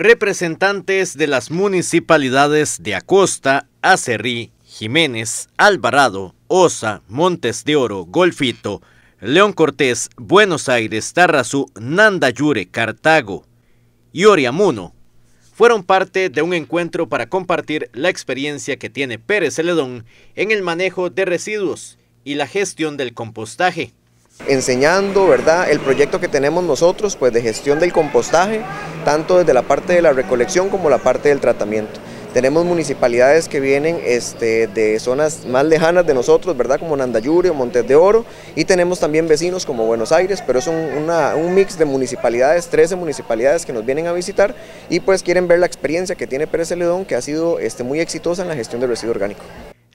Representantes de las municipalidades de Acosta, Acerrí, Jiménez, Alvarado, Osa, Montes de Oro, Golfito, León Cortés, Buenos Aires, Tarrazú, Nandayure, Cartago y Oriamuno fueron parte de un encuentro para compartir la experiencia que tiene Pérez Celedón en el manejo de residuos y la gestión del compostaje enseñando, ¿verdad? El proyecto que tenemos nosotros, pues de gestión del compostaje, tanto desde la parte de la recolección como la parte del tratamiento. Tenemos municipalidades que vienen este, de zonas más lejanas de nosotros, ¿verdad? Como Nandayure o Montes de Oro, y tenemos también vecinos como Buenos Aires, pero es un, un mix de municipalidades, 13 municipalidades que nos vienen a visitar y pues quieren ver la experiencia que tiene Pérez Celedón, que ha sido este, muy exitosa en la gestión del residuo orgánico.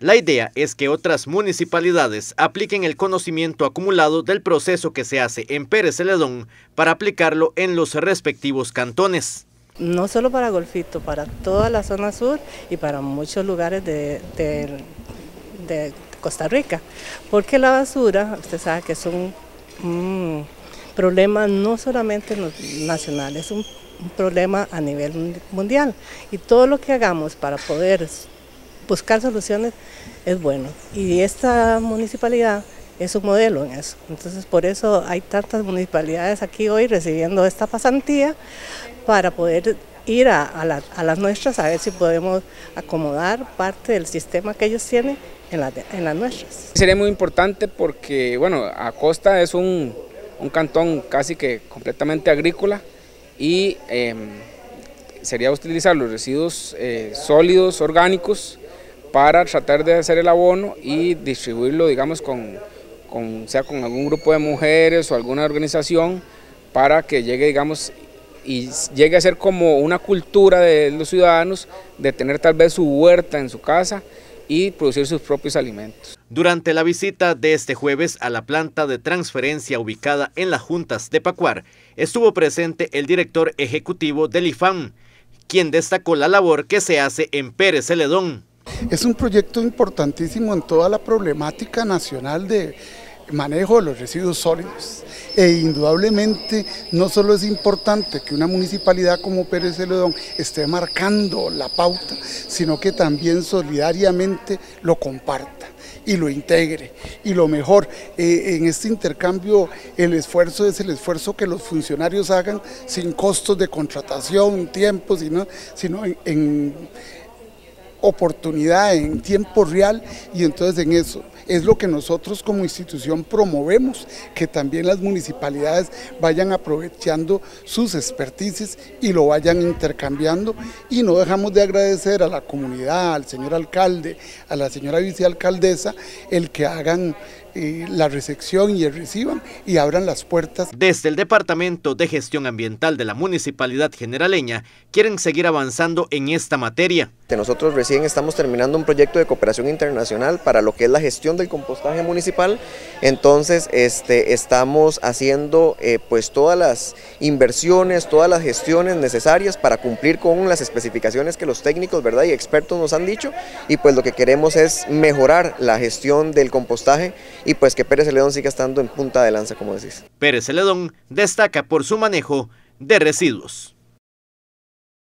La idea es que otras municipalidades apliquen el conocimiento acumulado del proceso que se hace en Pérez Celedón para aplicarlo en los respectivos cantones. No solo para Golfito, para toda la zona sur y para muchos lugares de, Costa Rica. Porque la basura, usted sabe que es un, problema no solamente nacional, es un problema a nivel mundial. Y todo lo que hagamos para poder buscar soluciones es bueno. Y esta municipalidad es un modelo en eso. Entonces por eso hay tantas municipalidades aquí hoy recibiendo esta pasantía para poder ir a, las nuestras a ver si podemos acomodar parte del sistema que ellos tienen en, las nuestras. Sería muy importante porque, bueno, Acosta es un, cantón casi que completamente agrícola y em, sería utilizar los residuos eh, sólidos, orgánicos, para tratar de hacer el abono y distribuirlo, digamos, con, sea con algún grupo de mujeres o alguna organización para que llegue, digamos, y llegue a ser como una cultura de los ciudadanos de tener tal vez su huerta en su casa y producir sus propios alimentos. Durante la visita de este jueves a la planta de transferencia ubicada en las Juntas de Pacuar, estuvo presente el director ejecutivo del IFAM, quien destacó la labor que se hace en Pérez Celedón. Es un proyecto importantísimo en toda la problemática nacional de manejo de los residuos sólidos. E indudablemente no solo es importante que una municipalidad como Pérez Celedón esté marcando la pauta, sino que también solidariamente lo comparta y lo integre. Y lo mejor, eh, en este intercambio el esfuerzo es el esfuerzo que los funcionarios hagan sin costos de contratación, tiempo, sino, sino en oportunidad en tiempo real y entonces en eso. Es lo que nosotros como institución promovemos, que también las municipalidades vayan aprovechando sus expertices y lo vayan intercambiando. Y no dejamos de agradecer a la comunidad, al señor alcalde, a la señora vicealcaldesa, el que hagan eh, la recepción y el reciban y abran las puertas. Desde el Departamento de Gestión Ambiental de la Municipalidad Generaleña quieren seguir avanzando en esta materia. Nosotros recién estamos terminando un proyecto de cooperación internacional para lo que es la gestión del compostaje municipal, entonces este, estamos haciendo eh, pues todas las inversiones, todas las gestiones necesarias para cumplir con las especificaciones que los técnicos ¿verdad? y expertos nos han dicho y pues lo que queremos es mejorar la gestión del compostaje y pues que Pérez Celedón siga estando en punta de lanza como decís. Pérez Celedón destaca por su manejo de residuos.